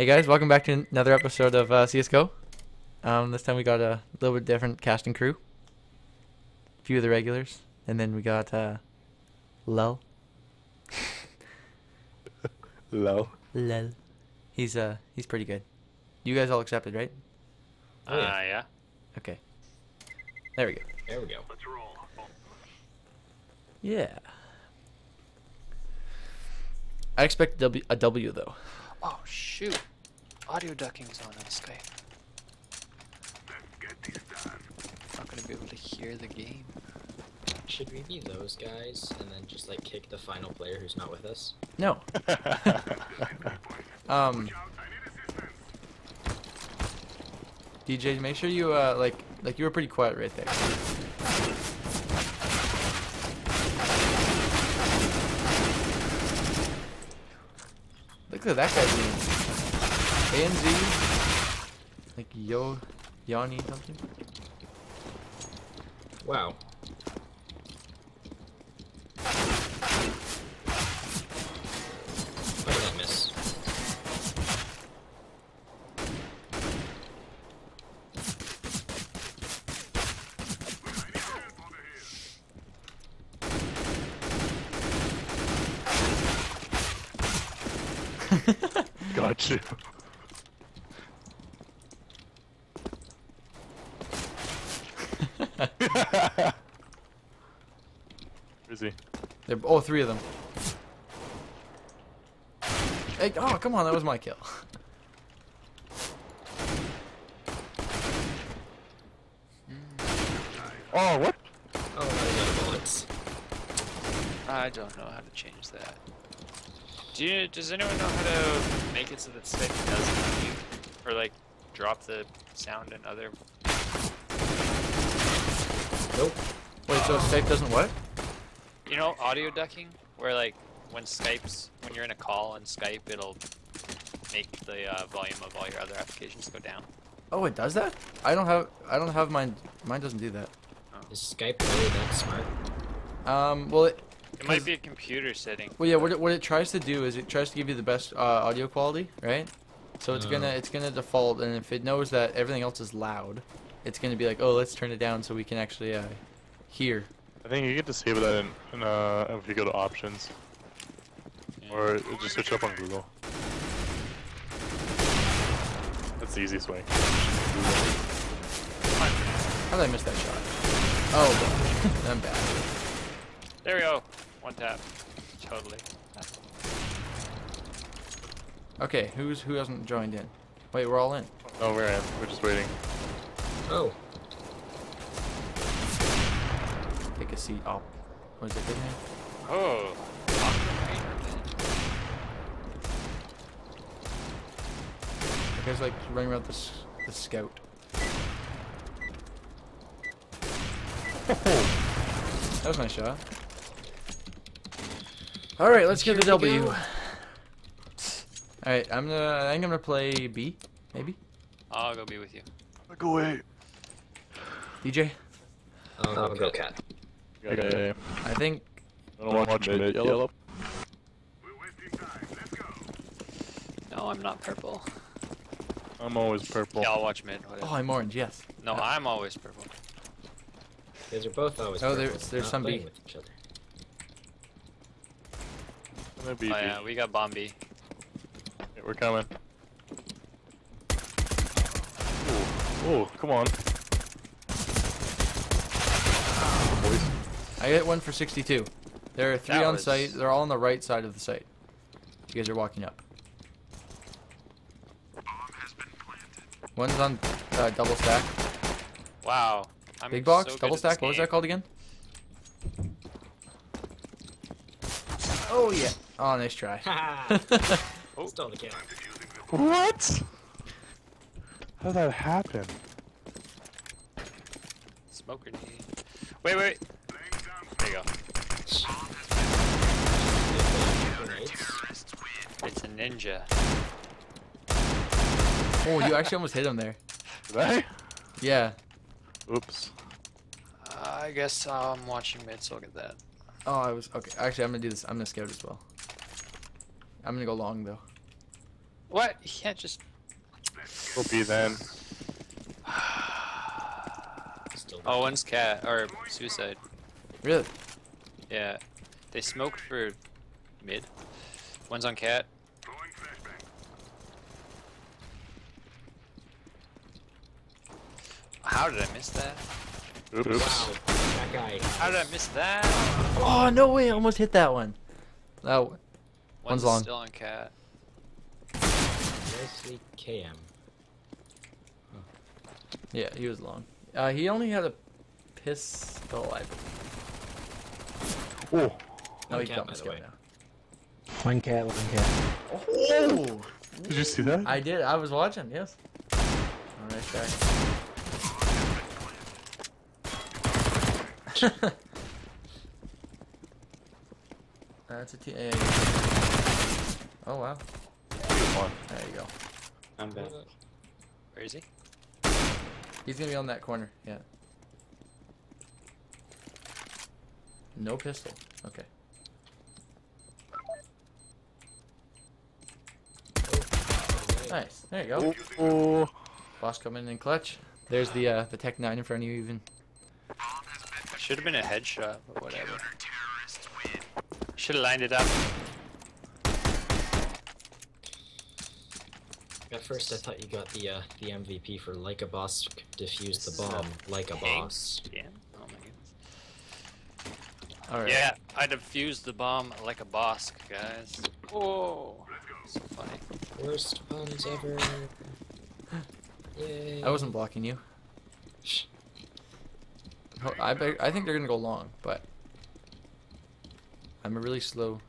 Hey guys, welcome back to another episode of uh, CS:GO. Um, this time we got a little bit different cast and crew. A few of the regulars, and then we got uh, Lel. Low. Lel. He's uh he's pretty good. You guys all accepted, right? Oh, yeah. Uh, yeah. Okay. There we go. There we go. Let's roll. Yeah. I expect a W, a w though. Oh shoot! Audio ducking's on on Skype. Not gonna be able to hear the game. Should we be those guys and then just like kick the final player who's not with us? No. um. DJ, make sure you uh like like you were pretty quiet right there. Look at that guy's name. ANZ. Like Yo Yanni something. Wow. How did I miss? Got you. Where is he? They're all three of them. Hey, oh come on, that was my kill. Oh, what? Oh, I got bullets. I don't know how to change that. Do you? Does anyone know how to make it so that Skype doesn't mute or like drop the sound and other? Nope. Wait, so Skype doesn't what? You know, audio ducking, where like when Skype's when you're in a call on Skype, it'll make the uh, volume of all your other applications go down. Oh, it does that? I don't have I don't have mine. Mine doesn't do that that. Is Skype really that smart? Um, well, it, It might be a computer setting. well, yeah. What it, what it tries to do is it tries to give you the best uh, audio quality, right? So it's gonna Oh. it's gonna default, and if it knows that everything else is loud, it's gonna be like, oh, let's turn it down so we can actually uh, hear. I think you can disable that in, in uh, if you go to options. Or just search up on Google. That's the easiest way. How did I miss that shot? Oh, boy. I'm bad. There we go. One tap. Totally. Okay, who's who hasn't joined in? Wait, we're all in. Oh, we're in. We're just waiting. Oh, Take a seat. Oh, what is it? Good name? Oh. That guy's like running around this the scout. Oh. That was my shot. All right, let's get the W. All right, I'm gonna. I think I'm gonna play B, maybe. I'll go be with you. Go away. DJ. I'll go, go cat. Okay. I think. I don't watch mid yellow. No, I'm not purple. I'm always purple. Yeah, I'll watch mid. Whatever. Oh, I'm orange. Yes. no, I'm always purple. you're both always Oh, purple, there's- there's some playing B. with each other. I'm gonna be Oh yeah, we got Bombi. Yeah, we're coming. Ooh, Ooh come on. I hit one for 62. There are three That on was- site. They're all on the right side of the site. You guys are walking up. One's on uh, double stack. Wow. I'm Big box, so double stack. What was that called again? Oh yeah. Oh, nice try. Oh. Stole the kill. What? How did that happen? Smoker knee. Wait, wait. There you go. It's a ninja. oh, you actually almost hit him there. Did I? Yeah. Oops. Uh, I guess I'm watching mid, so I'll get that. Oh, I was okay. Actually, I'm gonna do this. I'm gonna scout as well. I'm gonna go long though. What? You can't just. We'll be then. Still Oh, one's cat or suicide. Really? Yeah, they smoked for mid. One's on cat. How did I miss that? Oops. Wow, that guy. How did I miss that? Oh no way! I almost hit that one. Oh, One's One's long. still on cat. Nicely KM. yeah, he was long. Uh, he only had a pistol. I Oh, no, One he cat, got by my the scout way. now. One cat, one cat. Oh! did you see that? I did. I was watching. Yes. All right, there. That's a T. yeah, yeah. Oh wow. One. There you go. I'm back. Where is he? He's gonna be on that corner. Yeah. No pistol. Okay. Nice. There you go. Oh, Boss coming in clutch. There's the uh, the Tech Nine in front of you. Even. Should have been a headshot, but whatever. Should have lined it up. At first, I thought you got the uh, the MVP for like a boss defused the bomb like a boss. Yeah. Oh my goodness. All right. Yeah, I defused the bomb like a boss, guys. Oh, so funny. Worst puns ever. Yay. I wasn't blocking you. Ho- oh, I I think they're gonna go long, but I'm a really slow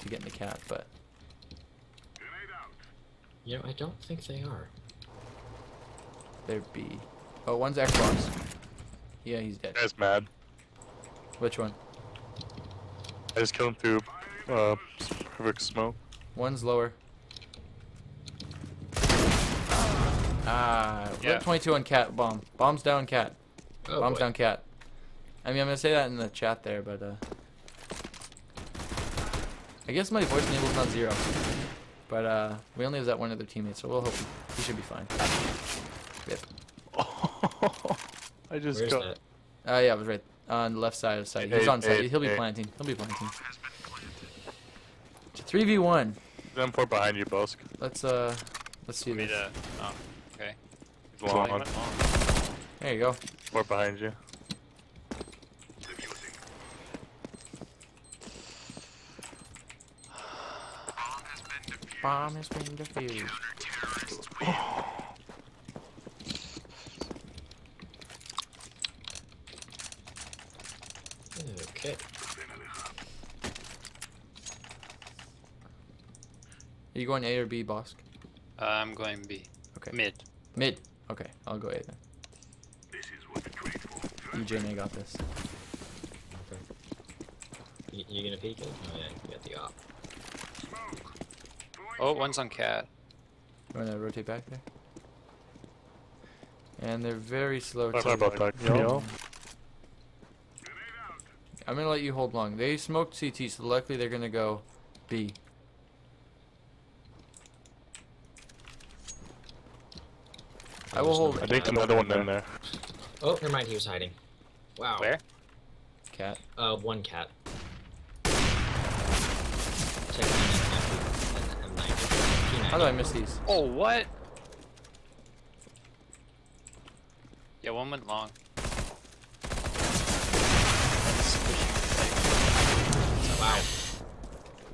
to get in the cat. But You know, I don't think they are. they're B. Oh, one's Xbox. Yeah, he's dead. That's mad. Which one? I just killed him through uh, perfect smoke. One's lower. Ah, Yeah. yeah. 22 on cat bomb. Bombs down cat. Oh, Bombs boy. down cat. I mean, I'm gonna say that in the chat there, but uh, I guess my voice enable's not zero. But uh, we only have that one other teammate, so we'll hope he should be fine. Yep. I just Where's got. that? Uh, yeah, it was right on the left side of the site. He's on hey, site. He'll be planting. He'll be planting. 3v1. Them four behind you, Bossk. Let's uh, let's see Want me this. to? Oh, okay. He's long. long. There you go. Four behind you. Bomb has been defused. Okay. Are you going A or B, Bossk? Uh, I'm going B. Okay. Mid. Mid. Okay, I'll go A then. DJ and I got this. Okay. You, you gonna peek it? Oh yeah, you got the op. Oh, one's on cat. You wanna rotate back there? And they're very slow Sorry to about that, Camille. I'm gonna let you hold long. They smoked CT, so luckily they're gonna go B. I will hold I think another one in there. Oh, never mind. He was hiding. Wow. Where? Cat. Uh, one cat. Check and M90. How do I miss these? Oh, what? Yeah, one went long. Wow.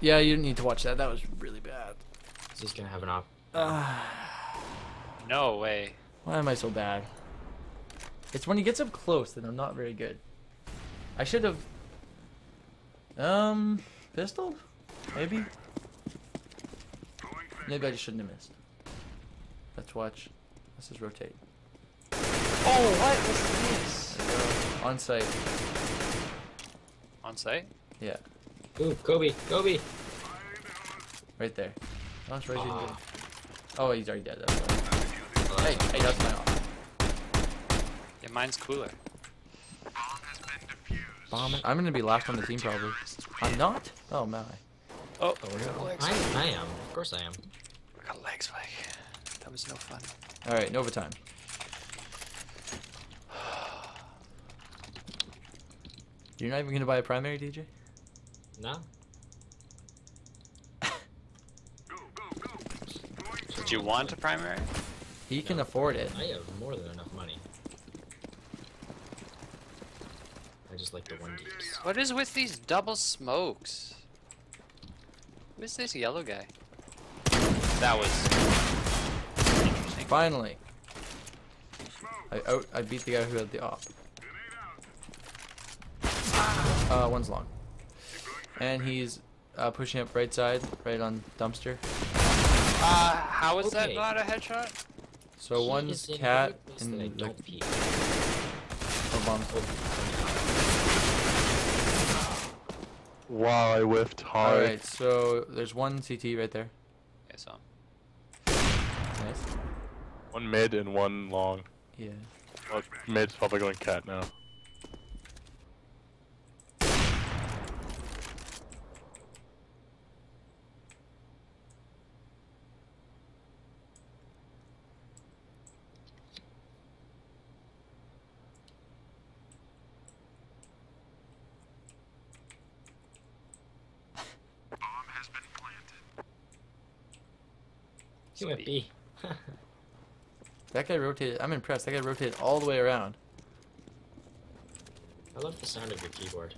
Yeah, you didn't need to watch that. That was really bad. He's gonna have an op. No way. Why am I so bad? It's when he gets up close that I'm not very good. I should have. Um, pistol? Maybe? Maybe I just shouldn't have missed. Let's watch. Let's just rotate. Oh, what was this? There we go. On site. On site? Yeah, Ooh, Kobe, Kobe. right there. Oh, it's right Aw. Ah. Oh, he's already dead. That's why. Uh, hey, hey, that's my off. Yeah, mine's cooler. Bomb. I'm gonna be last on the team probably. I'm not? Oh my. Oh, Oh no. I, I am. Of course I am. we got leg Thanks, Mike. That was no fun. All right, Nova time. You're not even gonna buy a primary, DJ? No? Did you want a primary? He can afford it. I have more than enough money. I just like the one deeps. What is with these double smokes? Who's this yellow guy? That was interesting. Finally. I out. I beat the guy who had the op. Uh, one's long. And he's uh, pushing up right side, right on dumpster. Uh, how is that not a headshot? So He one's is cat every place and that I the don't peek. oh, bombs. Wow, I whiffed hard. All right, so there's one CT right there. Okay, so Nice. One mid and one long. Yeah. Well, mid's probably going cat now. He went B. That guy rotated. I'm impressed. That guy rotated all the way around. I love the sound of your keyboard.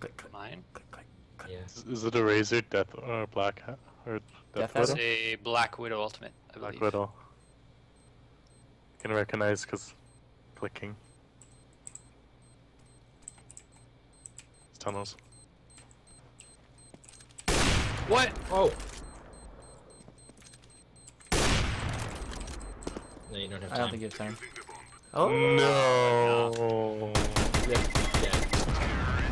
Click, click, mine. click, click. Yeah. Is, is it a Razer, death, or a black hat, or Death death, Adder? It's a Black Widow Ultimate, I Black believe. widow. Can recognize because clicking. It's tunnels. What? Oh! No, you don't have I don't think you have time. Oh. No. Yeah.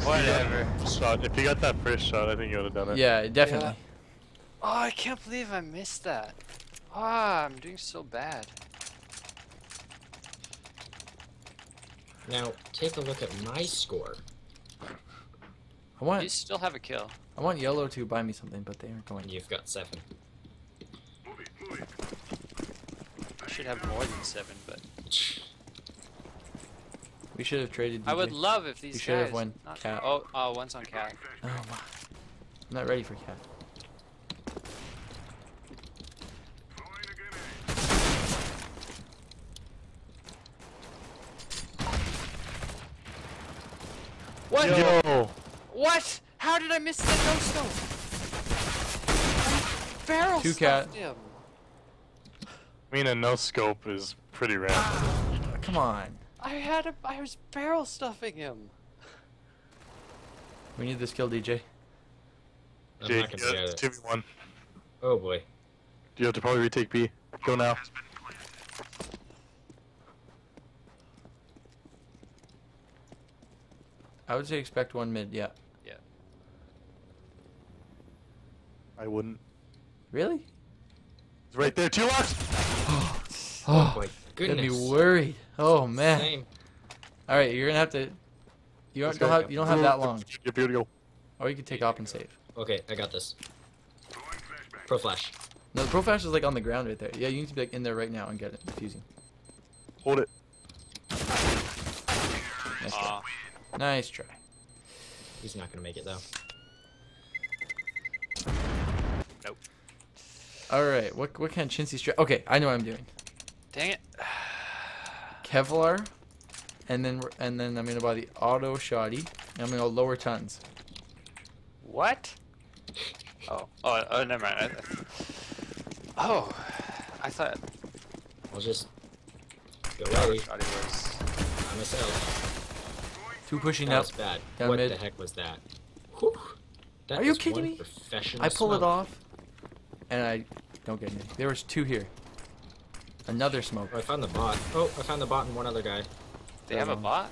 Whatever. Shot. If you got that first shot, I think you would have done it. Yeah, definitely. Oh, I can't believe I missed that. Ah, I'm doing so bad. Now, take a look at my score. I want. You still have a kill. I want yellow to buy me something, but they aren't going. to. You've got seven. I should have more than seven, but We should have traded. I would love if these You should have guys. went not- cat. Oh, uh, oh, one's on cat. Oh my. I'm not ready for cat. What? Yo. What? How did I miss that no scope? I barrel Two cat. him. I mean, a no scope is pretty random. Come on. I had a. I was barrel stuffing him. We need this kill, DJ. I'm Jake, not gonna it's 2v1. Oh boy. Do you have to probably retake B. Go now. I would say expect one mid. Yeah. Yeah. I wouldn't. Really? It's right there. Two left. Oh, oh my Gonna goodness. be worried. Oh man. Same. All right, you're gonna have to. You don't, don't have. You don't have that long. You're beautiful. Or you could take op and save. Okay, I got this. Pro flash. No, the pro flash is like on the ground right there. Yeah, you need to be like in there right now and get it defusing. Hold it. Nice try. Aw. Nice try. He's not gonna make it though. All right, what what kind of chintzy strat? Okay, I know what I'm doing. Dang it. Kevlar, and then and then I'm gonna buy the auto shoddy. And I'm gonna go lower tons. What? Oh. Oh, oh never mind. I, oh. I thought. I'll just go away Shoddy was. by myself. Two pushing That up. was bad. Down what mid. the heck was that? Whew. That Are you kidding me? Professional I pull it off, and I don't get anything. There was two here. Another smoke. Oh, I found the bot. Oh, I found the bot and one other guy. They have a Um, bot?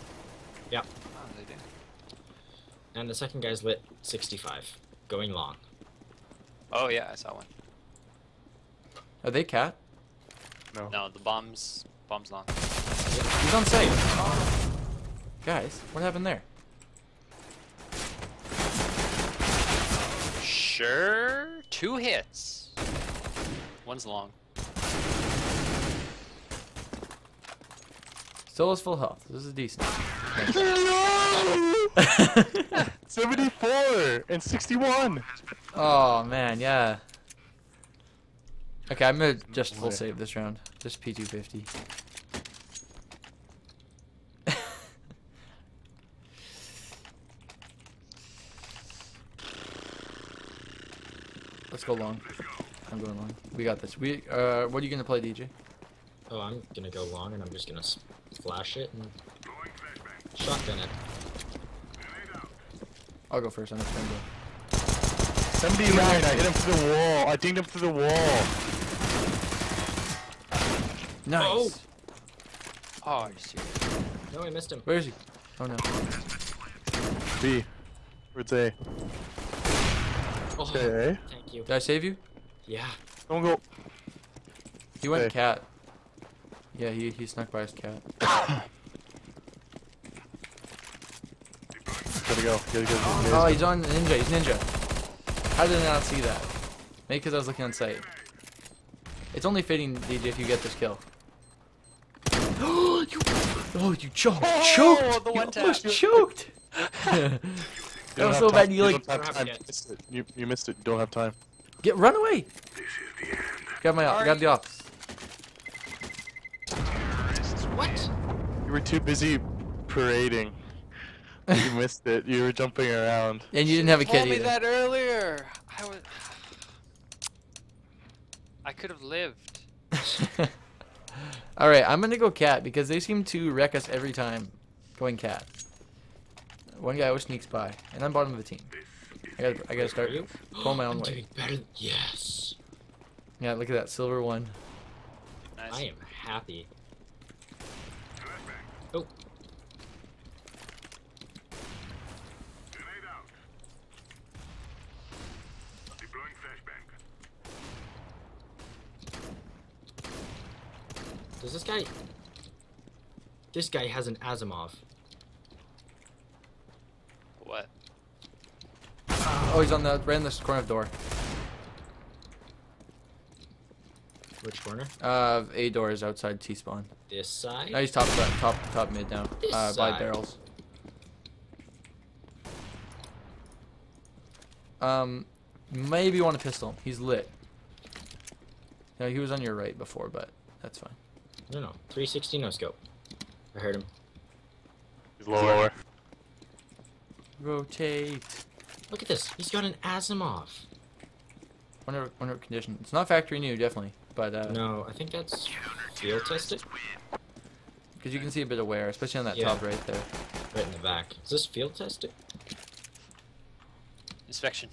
Yeah. Oh, they do. And the second guy's lit 65. Going long. Oh, yeah, I saw one. Are they cat? No. No, the bomb's. Bomb's long. He's on site. Guys, what happened there? Sure. Two hits. One's long. Still is full health. This is decent. 74 and 61. Oh man, yeah. Okay, I'm gonna just full save this round. Just P250. Let's go long. I'm going long. We got this. We uh, what are you gonna play, DJ? Oh, I'm gonna go long and I'm just gonna flash it and shotgun it. I'll go first. I'm just gonna go. 79. I hit him through the wall. I dinged him through the wall. Nice. Oh, you serious? No, I missed him. Where is he? Oh no. B. Where's A? Oh, Okay. thank you. Did I save you? Yeah. Don't go. He went Okay. cat. Yeah, he he snuck by his cat. Gotta go. Gotta go. Oh, he's on ninja. He's ninja. How did I not see that? Maybe because I was looking on site. It's only fitting, DJ, if you get this kill. you, oh, you choked. Oh, choked. the you one almost tap. choked. You that was so time. bad. You You like don't have time. You missed it. You, you missed it. You don't have time. Get run away. Grab my Are grab the you- ops. What? You were too busy parading. You missed it. You were jumping around. And you didn't have a told kid me that earlier. I was. I could have lived. All right, I'm gonna go cat because they seem to wreck us every time going cat. One guy always sneaks by, and I'm bottom of the team. I gotta, I gotta start Are you? going my own I'm way. doing better. Yes. Yeah, look at that silver one. Nice. I am happy. Oh, does this guy? This guy has an Asiimov. What? Oh, he's on the right in this corner of the door. Which corner? Uh, A door is outside T spawn. This side. No, he's top left, top top mid now. This Uh, by barrels. Um, maybe want a pistol. He's lit. No, he was on your right before, but that's fine. No, no. 360 no scope. I heard him. He's lower. Rotate. Look at this. He's got an Asiimov. Wonder, wonder what condition. It's not factory new, definitely, but uh, No, I think that's field tested. because you can see a bit of wear, especially on that Yeah. top right there. Right in the back. Is this field tested? Inspection.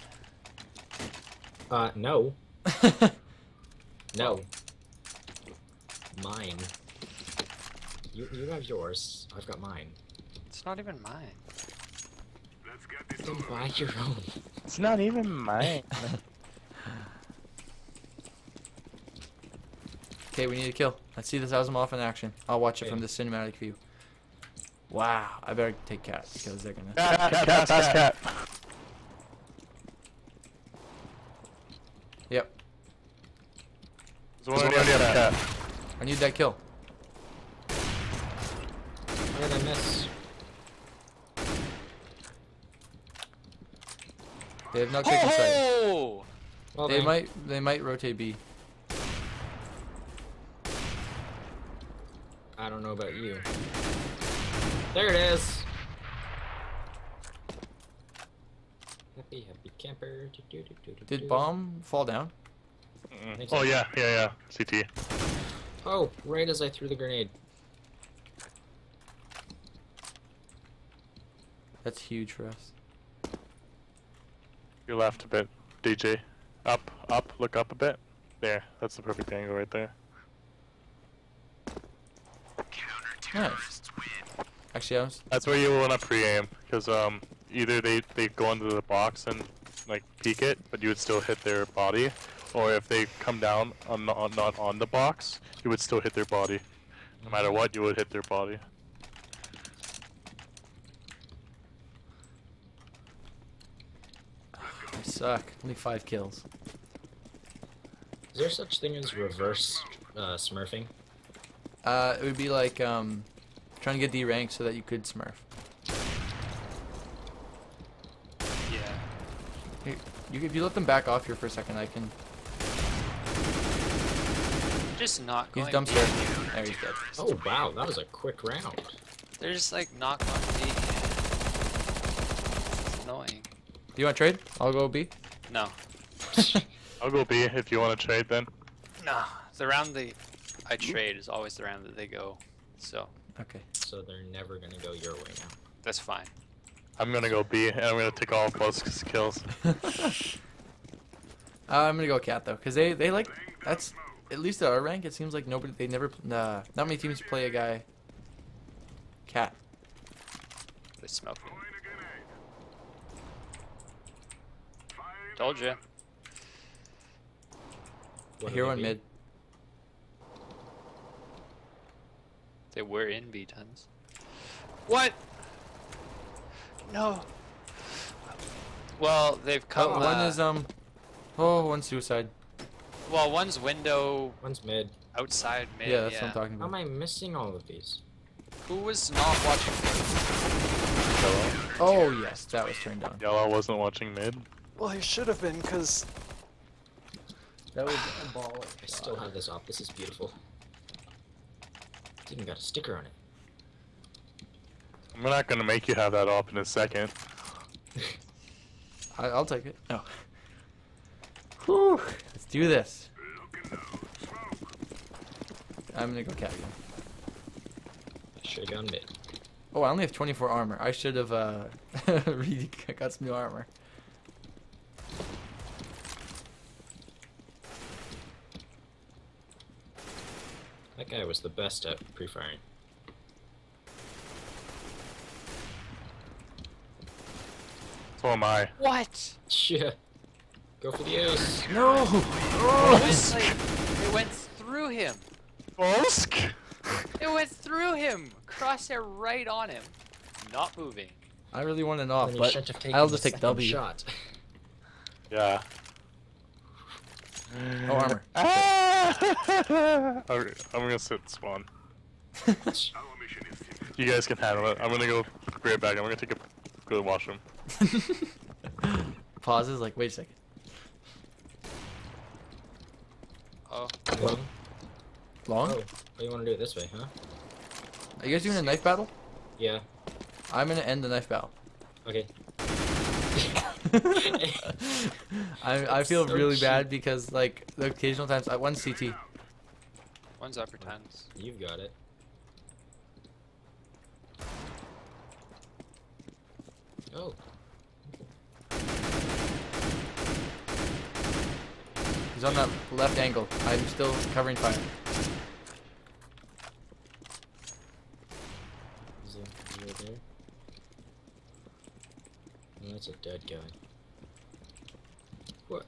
Uh, no. No. Mine. You you have yours. I've got mine. It's not even mine. Then buy your own. It's not even mine. Okay, we need a kill. Let's see this Asiimov in action. I'll watch it from the cinematic view. Wow, I better take cat because they're gonna. cat, cat, cat, cat, cat. Yep, There's one on the other cat. I need that kill. Where did I miss? They have not taken sight. Oh! Well, They then. might, they might rotate B. I don't know about you. There it is. Happy, happy camper. Do, do, do, do, do, Did bomb fall down? Think Oh yeah, yeah, yeah. CT. Oh, right as I threw the grenade. That's huge for us. Your left a bit, DJ. Up, up, look up a bit. There, that's the perfect angle right there. Nice. Actually, I was. That's where you want to pre-aim, because um, either they they go into the box and like peek it, but you would still hit their body, or if they come down on, on not on the box, you would still hit their body. No matter what, you would hit their body. I suck. Only five kills. Is there such thing as reverse uh, smurfing? Uh, it would be like um, trying to get D rank so that you could Smurf. Yeah. You, if you let them back off here for a second, I can. Just not He's going dumpster. There, he's dead. Oh wow, that was a quick round. They're just like not going Do you want to trade? I'll go B. No. I'll go B if you want to trade then. No. The round they I trade is always the round that they go. So Okay. So they're never gonna go your way now. that's fine. I'm gonna go B and I'm gonna take all close kills. Uh, I'm gonna go cat though, cause they they like that's at least at our rank. It seems like nobody they never uh, not many teams play a guy. Cat. They smoke me. Told you. What Here do they one be? mid. They were in B tons. What? No. Well, they've come. Oh, one uh, is um. Oh, one suicide. well, one's window One's mid. outside mid. yeah, that's what I'm talking about. How about. am I missing all of these? Who was not watching? Yellow. Oh yes, that was turned on. Yellow wasn't watching mid. Well, he should have been, cause That was a baller. I still have this off. This is beautiful. It's even got a sticker on it. I'm not gonna make you have that op in a second. I, I'll take it. No. Whew. Let's do this. I'm gonna go cat again. Should have gone mid. Oh, I only have 24 armor. I should have uh, got some new armor. That guy was the best at pre-firing. So am I. what? Yeah. Go for the ace. No. It was it went through him. Bossk! It went through him. Crosshair right on him. Not moving. I really want an off, but should have taken I'll just take second W. Shot. Yeah. Oh, armor. Ah! I'm I'm gonna sit spawn. You guys can handle it. I'm gonna go be right back. I'm gonna take a go wash them. Pauses like, wait a second. Oh, Well, Long? oh, you want to do it this way, huh? Are you guys doing a knife battle? Yeah. I'm gonna end the knife battle. Okay. I I feel So really cheap. bad because like the occasional times I one CT. one's upper tens. You've got it. Oh. He's on that left angle. I'm still covering fire. Is it is it right there? Oh, that's a dead guy. What?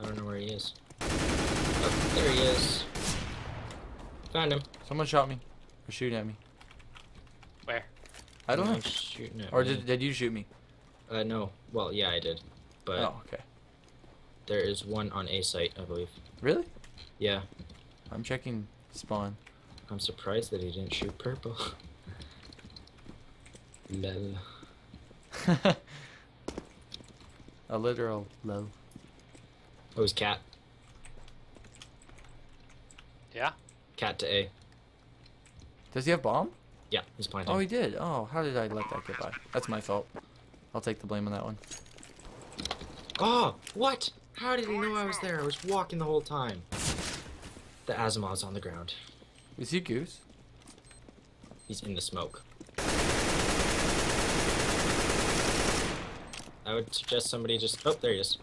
I don't know where he is. Oh, there he is. Found him. Someone shot me. Or shooting at me. Where? I don't know. Shooting at Or me. did did you shoot me? Uh, no. Well, yeah, I did. But Oh, okay. there is one on A site, I believe. Really? Yeah. I'm checking spawn. I'm surprised that he didn't shoot purple. Lol. a literal low. Oh, he's cat. Yeah. Cat to A. Does he have bomb? Yeah, he's planting. Oh, he did. Oh, how did I let that get by? That's my fault. I'll take the blame on that one. Oh, what? How did he know I was there? I was walking the whole time. The Asiimov's on the ground. Is he goose? He's in the smoke. I would suggest somebody just. Oh, there he is.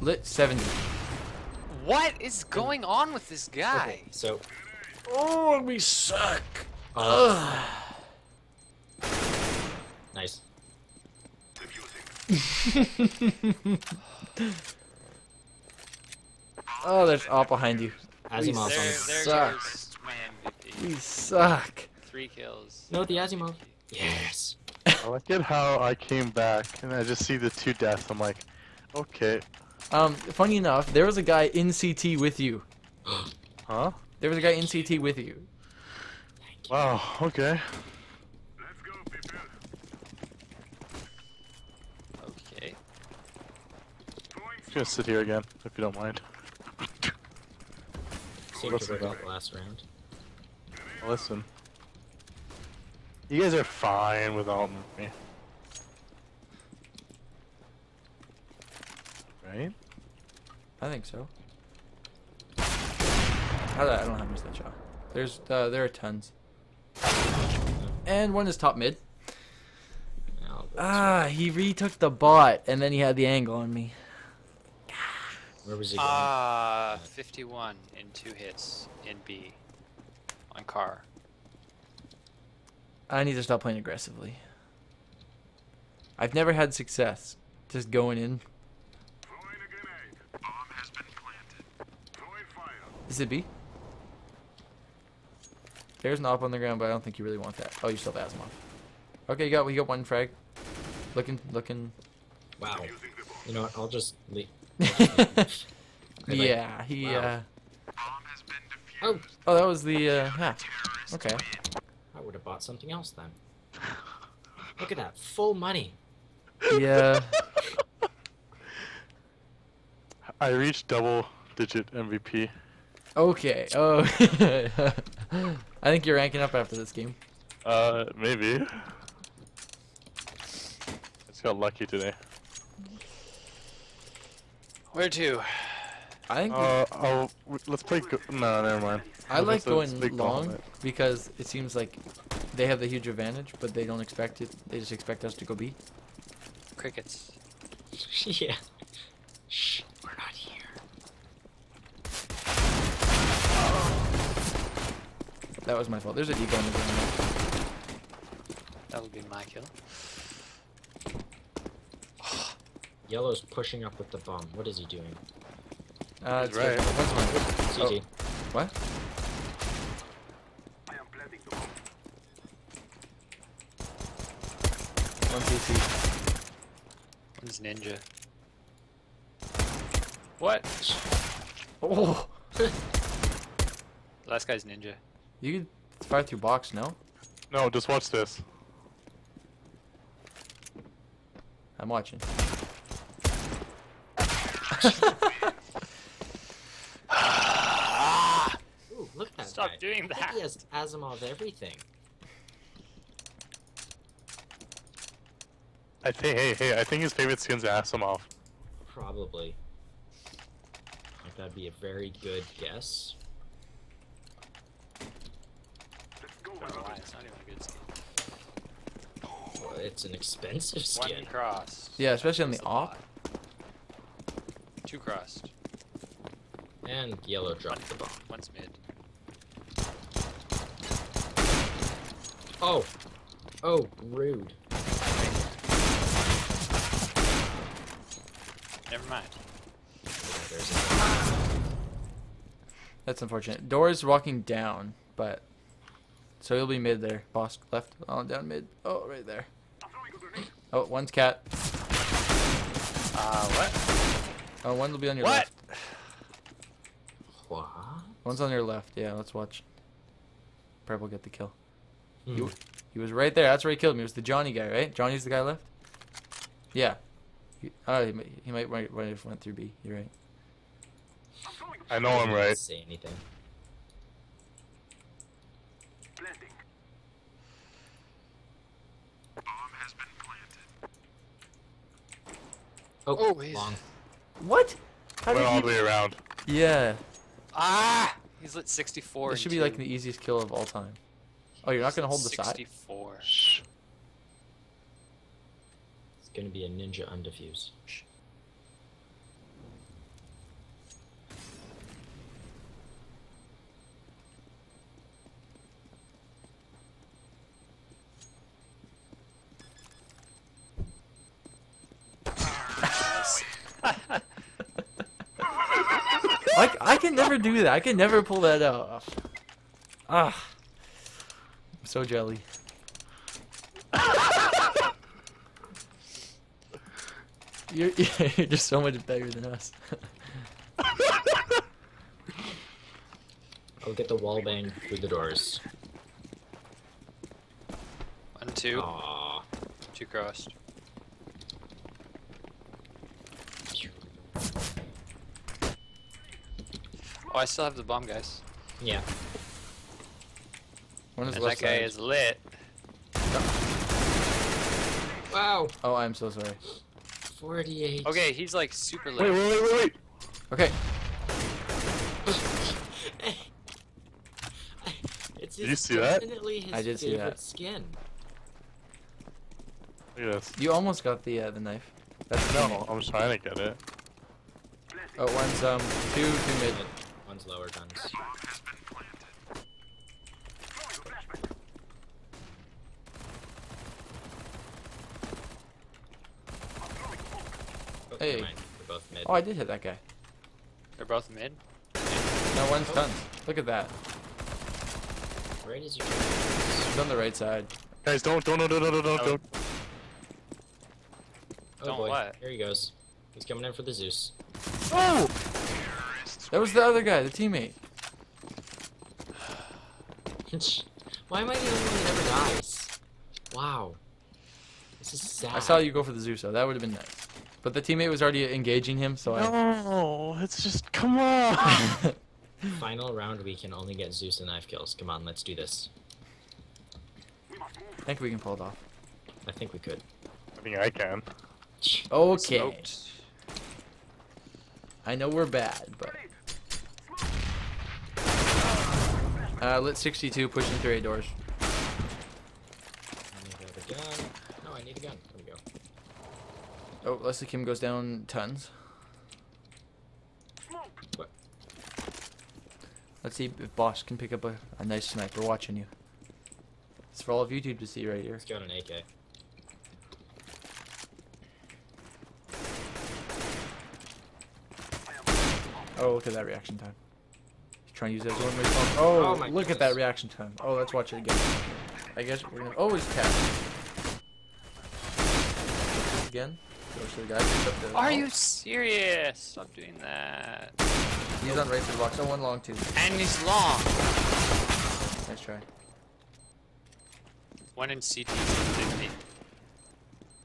Lit 70. What is going on with this guy? Okay, so. Oh, we suck. Uh, nice. oh, there's all behind you. Asiimov's on There, there suck. goes my MVP. We suck. Three kills. No, the Asiimov. Yes. I like it how I came back and I just see the two deaths. I'm like, okay, Um, funny enough, there was a guy in CT with you. Huh? There was a guy in CT with you. Wow. Okay. Let's go, people. Okay. I'm gonna sit here again, if you don't mind. Seemed Listen to work up. last round. Listen. You guys are fine without me. Right? I think so. How don't, I don't have much that shot. There's uh, there are tons. And one is top mid. I'll go Ah, he retook the bot, and then he had the angle on me. Where was he going? Ah, 51 in two hits in B. On car. I need to stop playing aggressively. I've never had success just going in. Is it B? There's an op on the ground, but I don't think you really want that. Oh, you still have Asiimov. Okay, you got you got one frag. Looking, looking. wow. You know what? I'll just leave. Yeah, he. wow. uh... Oh, Oh, that was the. uh... Yeah. Okay. I would have bought something else then. Look at that, full money. Yeah. I reached double digit MVP. Okay. Oh. I think you're ranking up after this game. Uh, maybe. Just got lucky today. Where to? I think. we- Uh, oh, let's play. Go- no, never mind. I like Let's- let's going long Gauntlet. because it seems like they have the huge advantage, but they don't expect it. They just expect us to go B. Crickets. yeah. Shh, we're not here. That was my fault. There's a deco on the ground. That'll be my kill. Yellow's pushing up with the bomb. What is he doing? Uh, He's it's right. What's mine? CT. What? One One's ninja. What? Oh, Last guy's ninja. you could fire through box, no? No, just watch this. I'm watching. Ah! Ooh, look at that Stop guy. doing that. He has Asiimov everything. I think. Hey, hey. I think his favorite skin's Asiimov. Probably. Like, that'd be a very good guess. Don't know why, it's not even a good skin. Well, it's an expensive skin. One skin. crossed. Yeah, especially on the That's a op. lot. Two crossed. And Yellow dropped the bomb. One's mid. Oh! Oh, rude. Never mind. Yeah, there's a... That's unfortunate. Door's walking down, but so he'll be mid there. Boss left, on down mid. Oh, right there. Oh, one's cat. Uh, what? Oh, one will be on your What? left. What? One's on your left. Yeah, let's watch. Purple get the kill. Hmm. You, he was right there. That's where he killed me. It was the Johnny guy, right? Johnny's the guy left. Yeah. He, oh, he, might- he might right, right if went through B. You're right. I know I'm Didn't right. Say anything. Oh, Oh, he's- long. What? How Went all the way around. Yeah. Ah! He's lit 64. This should be two. like the easiest kill of all time. Oh, you're not gonna hold the side. 64. It's gonna be a ninja undefuse. Nice. I, I can never do that. I can never pull that off. Ah. I'm so jelly. You're, you're just so much better than us. I'll get the wall bang through the doors. One, two, Aww. two crossed. Oh, I still have the bomb, guys. Yeah. One is And that left guy side. is lit. Wow. Oh, I'm so sorry. 48. Okay, he's like super Wait, lit. wait, wait, wait, wait. Okay. it's Did you see that? Definitely his I did see that. skin. Look at this. You almost got the uh, the knife. That's No, I'm trying to get it. Oh, one's um two two mid. One's lower guns. Hey. They're both mid. Oh, I did hit that guy. They're both mid. No, one's tons. Look at that. Right as you He's on the right side. Guys, don't, don't, don't, don't, don't, don't, Oh. don't. Oh Don't boy. what? Here he goes. He's coming in for the Zeus. Oh! That was the other guy, the teammate. Why am I the only one that ever dies? Wow. This is sad. I saw you go for the Zeus, so that would have been nice. But the teammate was already engaging him, so I. No, it's just, come on. Final round, we can only get Zeus and knife kills. Come on, let's do this. I think we can pull it off. I think we could. I think I can. Okay. Smoked. I know we're bad, but. Uh, lit 62, pushing through eight doors. I need a gun. No, I need a gun. There we go. Oh, Leslie Kim goes down tons. What? Let's see if Boss can pick up a, a nice sniper watching you. It's for all of YouTube to see right here. He's got an AK. Oh, look at that reaction time. He's trying to use that as one way. Oh, Oh look at that reaction time. Oh, let's watch it again. I guess we're gonna. Oh, he's tapped. Again. Goes to the guy. Picks up the, Are oh, you serious? Stop doing that. He's on right to the box. Oh, one long too. And he's long. Nice try. One in CT. 50.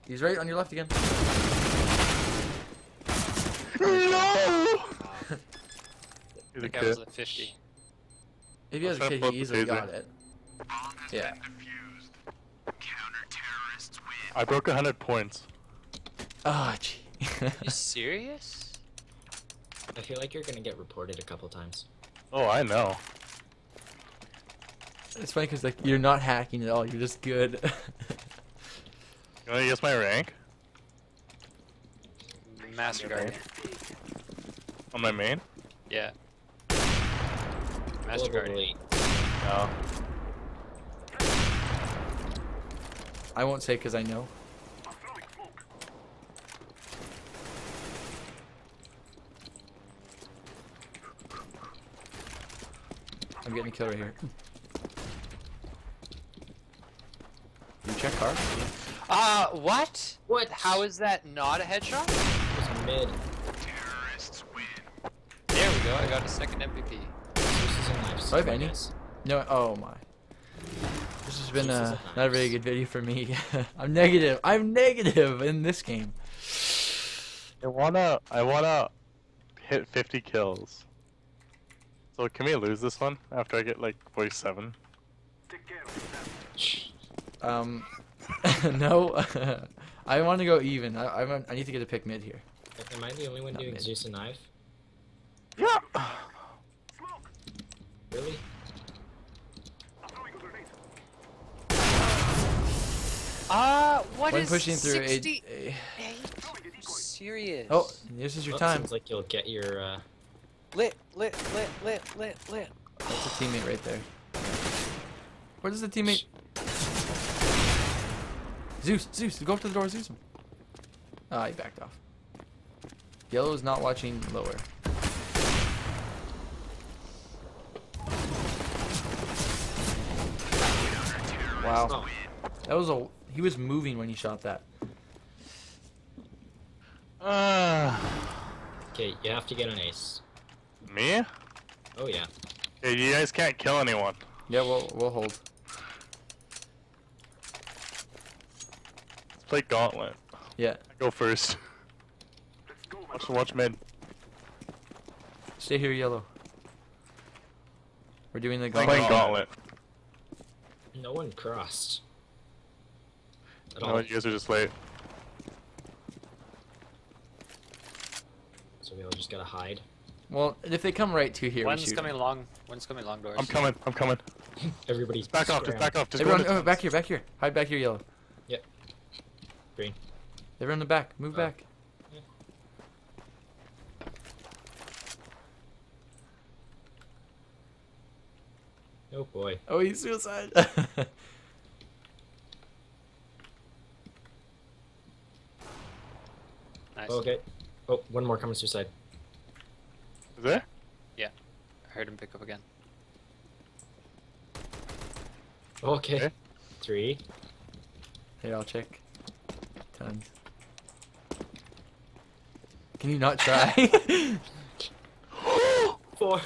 He's right on your left again. No! I He's a think I was kid. at 50. If he has a kid, he both easily got it. Yeah. I broke 100 points. Ah, gee. You serious? I feel like you're gonna get reported a couple times. Oh, I know. it's funny because like you're not hacking at all. You're just good. You wanna guess my rank? Master Okay. Guardian. On my main? Yeah. Master Global Guardian. No. I won't say because I know. I'm getting a kill right here. You check car? Uh, what? What? How is that not a headshot? It was mid. There we go, I got a second MVP. Zeus is a knife. Do I have any? No. Oh my. This has been Jesus, uh, that's not a very good video for me. I'm negative. I'm negative in this game. I wanna, I wanna hit 50 kills. So can we lose this one after I get like 47? Um, no. I want to go even. I, I I need to get a pick mid here. Am I the only one Not doing mid. Zeus and knife? Yeah. Really? Uh, what When is pushing through a, a- serious? Oh, this is your Well, time. Seems like you'll get your. Uh... lit, lit, lit, lit, lit, lit. That's a teammate right there. Where does the teammate? Zeus, Zeus, go up to the door, Zeus him. Ah, he backed off. Yellow is not watching lower. Wow, that was a. He was moving when he shot that. Ah. Okay, you have to get an ace. Me? Oh yeah. Hey, you guys can't kill anyone. Yeah, we'll we'll hold. Let's play Gauntlet. Yeah. I go first. Watch, watch mid. Stay here, yellow. We're doing the gauntlet. Playing gauntlet. Gauntlet. No one crossed. At No, all. you guys are just late. So we all just gotta hide. Well, if they come right to here, we One's shoot. coming long. One's coming long doors. I'm coming. I'm coming. Everybody's Back off. Just back off. Just Everyone, into oh, back here, back here. Hide back here, yellow. Yep. Green. Everyone in the back. Move Oh. back. Oh boy. Oh, he's suicide. Nice. Okay. Oh, one more coming suicide. Is there? Yeah. I heard him pick up again. Okay. Okay. Three. here, I'll check. Tons. Can you not try? Four.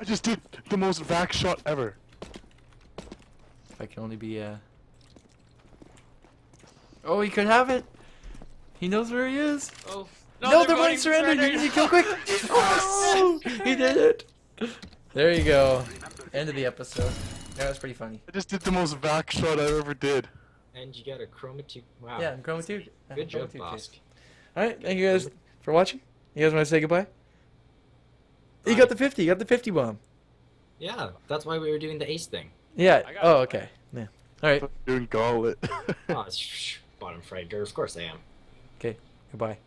I just did the most vac shot ever. If I can only be uh. Oh, he could have it. He knows where he is. Oh No, they're running surrender. You need to kill quick. Oh, he did it. There you go. End of the episode. That was pretty funny. I just did the most vac shot I ever did. And you got a chroma two. Wow. Yeah, Chroma 2. Good job, boss. Alright, thank you guys for watching. You guys want to say goodbye? You got the 50. You got the 50 bomb. Yeah, that's why we were doing the ace thing. Yeah. Oh, okay. Yeah. Alright. Doing Gauntlet. Oh, it's bottom fragger. Of course I am. Okay. Goodbye.